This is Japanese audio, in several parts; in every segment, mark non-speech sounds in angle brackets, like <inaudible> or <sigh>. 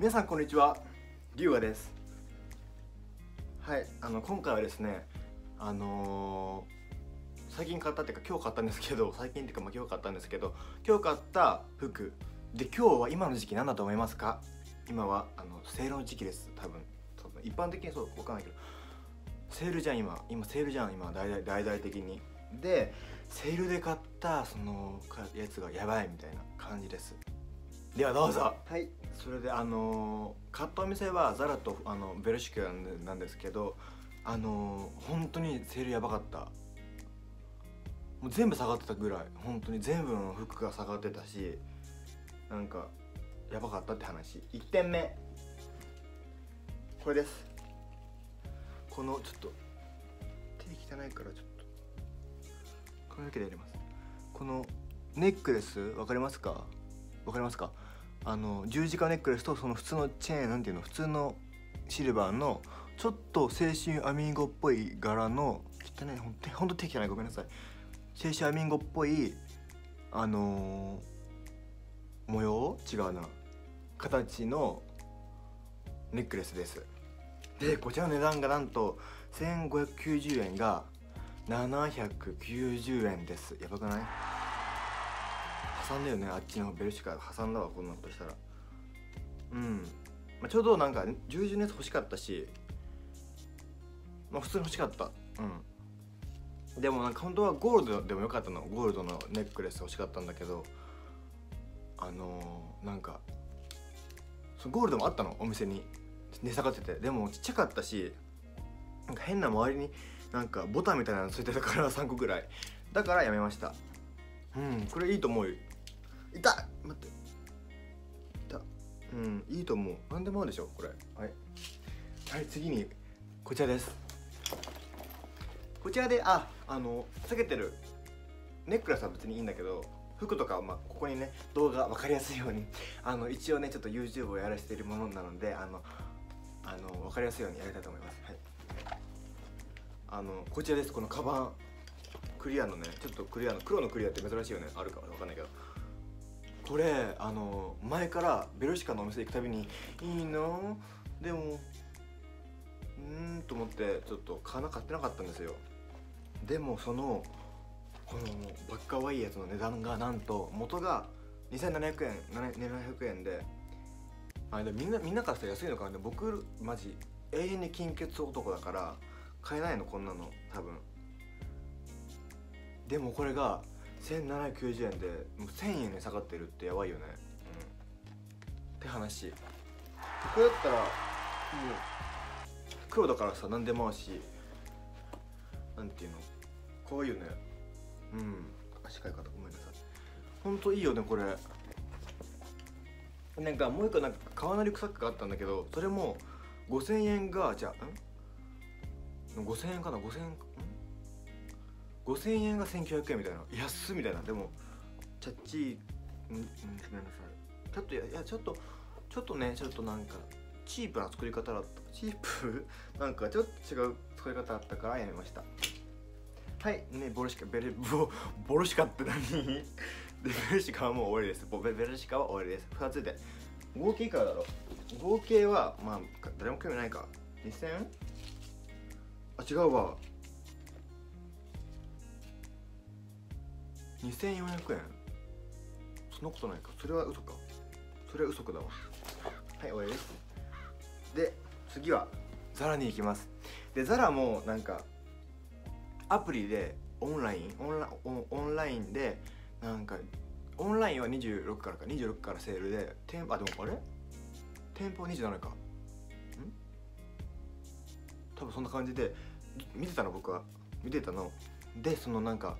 皆さんこんにちは。リュウガです。はいあの今回はですねあのー、最近買ったっていうか今日買ったんですけど最近っていうかまあ今日買ったんですけど今日買った服。で今日は今の時期何だと思いますか？今はあのセールの時期です。多分。多分一般的にそう分かんないけど。セールじゃん今。今セールじゃん今大々大々的に。でセールで買ったそのやつがやばいみたいな感じです。ではどうぞ。はい。それであの買ったお店はザラとあのベルシクなんですけどあの本当にセールやばかった。もう全部下がってたぐらい。本当に全部の服が下がってたしなんかやばかったって話。1点目。これです。このちょっと手汚いからちょっと。これだけでやります。このネックレス分かりますか？分かりますか？あの十字架ネックレスとその普通のチェーンなんていうの普通のシルバーのちょっと青春アミンゴっぽい柄の汚いほんとほんと手汚いごめんなさい。青春アミンゴっぽいあのー、模様？違うな。形のネックレスです。でこちらの値段がなんと1590円が790円です。やばくない？挟んだよね。あっちのベルシカ挟んだわこんなことしたら。うん、まあ、ちょうどなんか十字のやつ欲しかったし。まあ普通に欲しかった。うん。でもなんか本当はゴールドでもよかったの。ゴールドのネックレス欲しかったんだけど。あのー、なんかそのゴールドもあったの。お店に。値下がってて。でもちっちゃかったし。なんか変な周りになんかボタンみたいなのついてたから3個ぐらい。だからやめました。うん。これいいと思う痛っ待って。痛うんいいと思う。何でもあるでしょこれ。はい。はい次にこちらです。こちらでああの下げてるネックレスは別にいいんだけど服とかはまあここにね動画分かりやすいように <laughs> あの一応ねちょっと YouTube をやらせているものなのであのあの分かりやすいようにやりたいと思います。はい。あのこちらです。このカバン。クリアのねちょっとクリアの黒のクリアって珍しいよね。あるか分かんないけど。これあの前からベルシカのお店行くたびに「いいの？でもうん」と思ってちょっと買わな買ってなかったんですよ。でもそのこのバッカワイいやつの値段がなんと元が2700円700円であでみんなみんなからしたら安いのかな。で僕マジ永遠に金欠男だから買えないのこんなの多分。でもこれが1790円でもう1000円に下がってるってやばいよね。うん。って話。これだったらもう黒だからさ何でもあるしなんていうの？可愛いよね。うん。足かい方ごめんなさい。ほんといいよねこれ。なんかもう一個なんか革のリュックサックがあったんだけどそれも5000円がじゃあん？5000円かな？5000円5000円が1900円みたいな。安っみたいなでもチャッチーんんごめんなさい。ちょっといやちょっとちょっとねちょっとなんかチープな作り方だったチープなんかちょっと違う作り方だったからやめました。はいねボルシカベルボボルシカって何でベルシカはもう終わりです。ボベベルシカは終わりです。2つで。合計いくらだろう？合計はまあ誰も興味ないか。2000あ違うわ。2400円。そんなことないか。それは嘘か。それは嘘だわ。はい終わりです。で次はザラに行きます。でザラもなんかアプリでオンラインオンラオンラインでなんかオンラインは26からか。26からセールで店舗あでもあれ？店舗27か。ん？多分そんな感じで見てたの僕は。見てたの。でそのなんか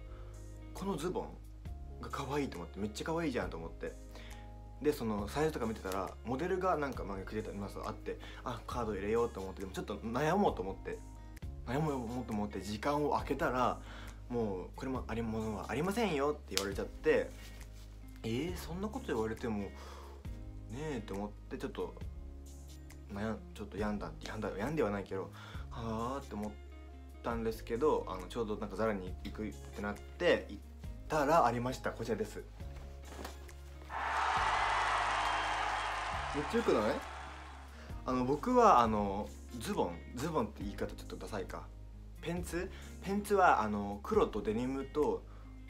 このズボンが可愛いと思ってめっちゃ可愛いじゃんと思って。でそのサイズとか見てたらモデルがなんか漫画くれたますあってあカード入れようと思ってでもちょっと悩もうと思って悩もうと思って時間を空けたらもうこれもありものはありませんよって言われちゃってえー、そんなこと言われてもねえって思ってちょっと悩んちょっと病んだ病んだ病んではないけどはあって思ってたんですけどあのちょうどなんかザラに行くってなって行ったらありました。こちらです。めっちゃよくない？あの僕はあのズボンズボンって言い方ちょっとダサいか。ペンツ？ペンツはあの黒とデニムと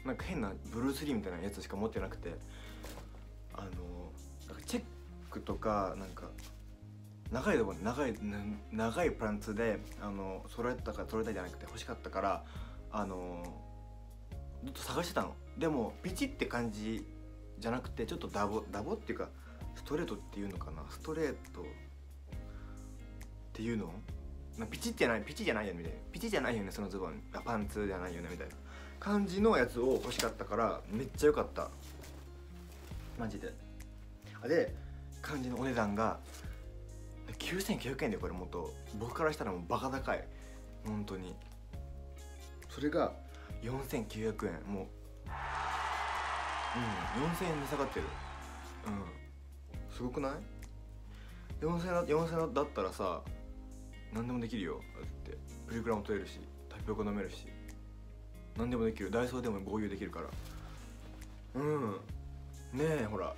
なんか変なブルース・リーみたいなやつしか持ってなくて。あのチェックとかなんか長いとこ長い長いパンツであの揃えたか揃えたいじゃなくて欲しかったからあのずっと探してたの。でもピチって感じじゃなくてちょっとダボダボっていうかストレートっていうのかな。ストレートっていうの？なピチってないピチじゃないよねみたいな。ピチじゃないよねそのズボン。あパンツじゃないよねみたいな。感じのやつを欲しかったからめっちゃ良かった。マジで。あで感じのお値段が9900円でこれもっと僕からしたらもうバカ高い。本当に。それが4900円。もううん4000円値下がってる。うん。すごくない？4000円4000円だったらさ何でもできるよ。だってプリクラも取れるしタピオカ飲めるし。何でもできる。ダイソーでも合流できるから。うん。ねえほら。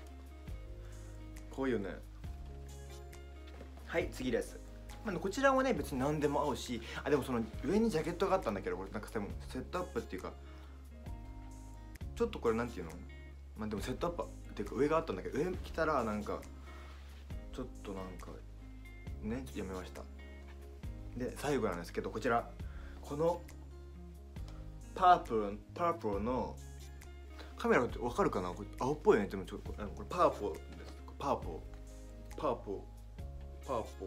こういうね。はい次です。まあ、こちらはね別に何でも合うしあでもその上にジャケットがあったんだけどこれなんかでもセットアップっていうかちょっとこれなんていうの？まあでもセットアップっていうか上があったんだけど上来たらなんかちょっとなんかねちょっとやめました。で最後なんですけどこちら。このパープルパープルのカメラってわかるかな？これ青っぽいね。でもちょっとこれパープルです。パープル。パープル。パープ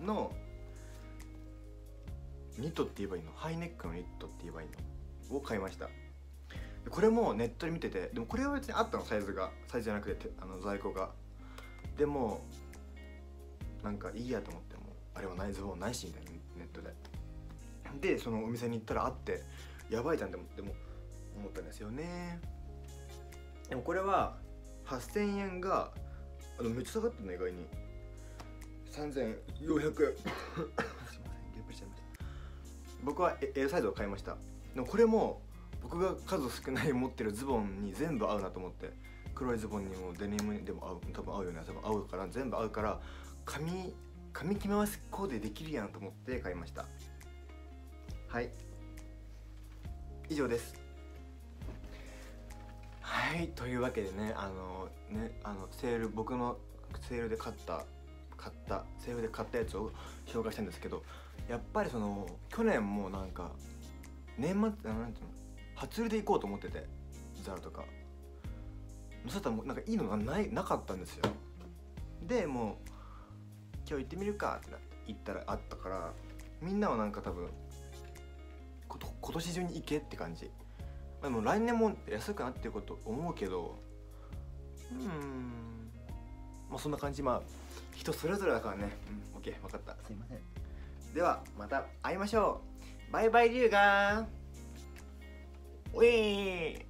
ルのニットって言えばいいのハイネックのニットって言えばいいのを買いました。これもネットで見ててでもこれは別にあったのサイズがサイズじゃなくてあの在庫が。でもなんかいいやと思ってもあれはないズボンないしみたいなネットで。でそのお店に行ったらあってやばいじゃんでもでも思ったんですよね。でもこれは8000円があのめっちゃ下がったの意外に。3400円。すいませんゲップしちゃいました。僕は L サイズを買いました。でもこれも僕が数少ない持ってるズボンに全部合うなと思って。黒いズボンにもデニムにでも合う多分合うよね多分合うから全部合うから髪髪着回すコーデできるやんと思って買いました。はい。以上です。はい。というわけでねあのねあのセール僕のセールで買った買ったセールで買ったやつを紹介したんですけどやっぱりその去年もなんか年末なんていうの初売りで行こうと思っててザラとか。そしたらもうなんかいいのがないなかったんですよ。でもう今日行ってみるかってなって行ったらあったからみんなはなんか多分今年中に行けって感じ。でも来年も安くなってること思うけどうんまあそんな感じ。まあ人それぞれだからね。うん OK 分かった。すいません。ではまた会いましょう。バイバイ龍がおい